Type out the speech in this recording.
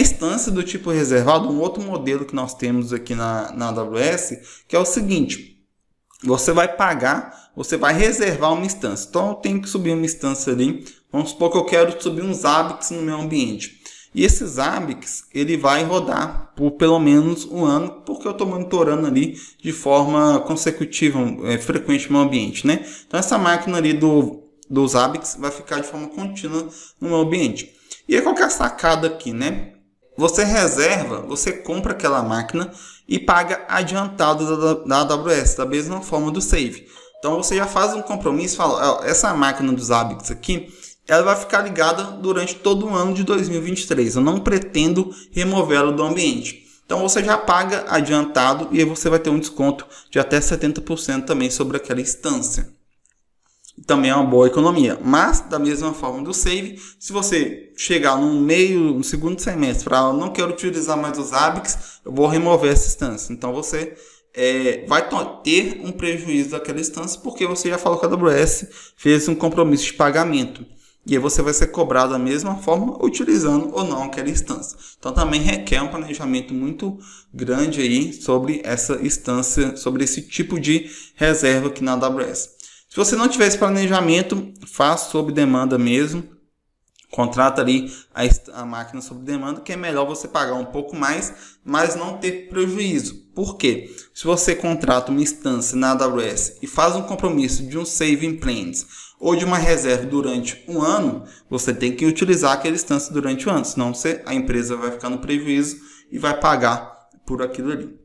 Instância do tipo reservado, um outro modelo que nós temos aqui na, na AWS, que é o seguinte, você vai pagar, você vai reservar uma instância. Então eu tenho que subir uma instância ali, vamos supor que eu quero subir uns Zabbix no meu ambiente. E esses Zabbix, ele vai rodar por pelo menos um ano, porque eu estou monitorando ali de forma consecutiva, é, frequente no meu ambiente, né? Então essa máquina ali do, dos Zabbix vai ficar de forma contínua no meu ambiente. E aí qual que é a sacada aqui, né? Você reserva, você compra aquela máquina e paga adiantado da, da AWS, da mesma forma do Save. Então você já faz um compromisso, fala, essa máquina dos Zabbix aqui, ela vai ficar ligada durante todo o ano de 2023. Eu não pretendo removê-la do ambiente. Então você já paga adiantado e aí você vai ter um desconto de até 70% também sobre aquela instância. Também é uma boa economia. Mas, da mesma forma do Save, se você chegar no meio, no segundo semestre, para não quero utilizar mais os ABICs, eu vou remover essa instância. Então você é, vai ter um prejuízo daquela instância porque você já falou que a AWS fez um compromisso de pagamento. E aí você vai ser cobrado da mesma forma, utilizando ou não aquela instância. Então também requer um planejamento muito grande aí sobre essa instância, sobre esse tipo de reserva aqui na AWS. Se você não tiver esse planejamento, faça sob demanda mesmo. Contrata ali a, a, máquina sob demanda, que é melhor você pagar um pouco mais, mas não ter prejuízo. Por quê? Se você contrata uma instância na AWS e faz um compromisso de um saving plans ou de uma reserva durante um ano, você tem que utilizar aquela instância durante o ano, senão você, a empresa vai ficar no prejuízo e vai pagar por aquilo ali.